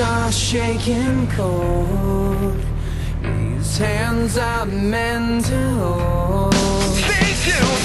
are shaking cold. These hands are meant to hold. Stay tuned.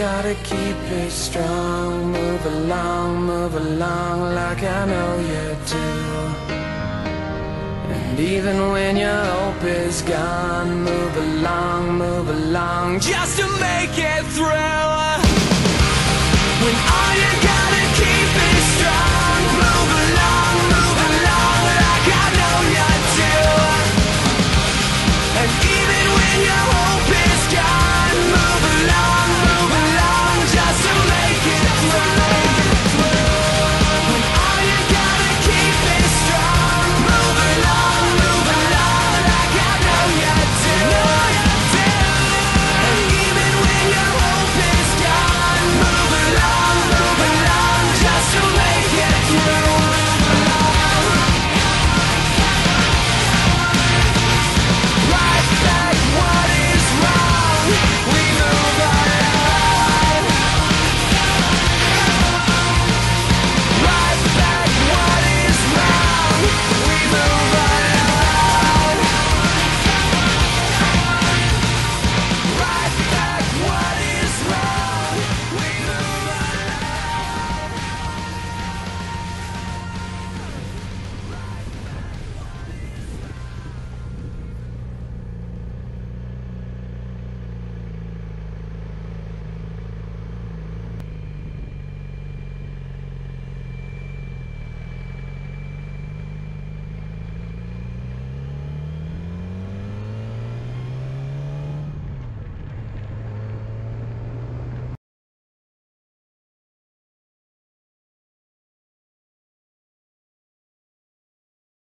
gotta keep it strong. Move along, move along like I know you do. And even when your hope is gone Move along, move along just to make it through. When I